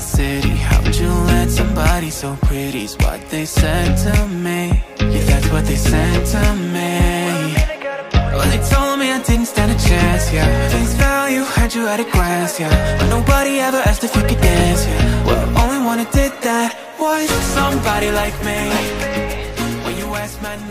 the city. How'd you let somebody so pretty's what they said to me. Yeah, that's what they said to me. Well, they told me I didn't stand a chance, yeah. Face value, had you at a glance, yeah. But nobody ever asked if you could dance, yeah. Well, only one who did that was somebody like me. When you asked my name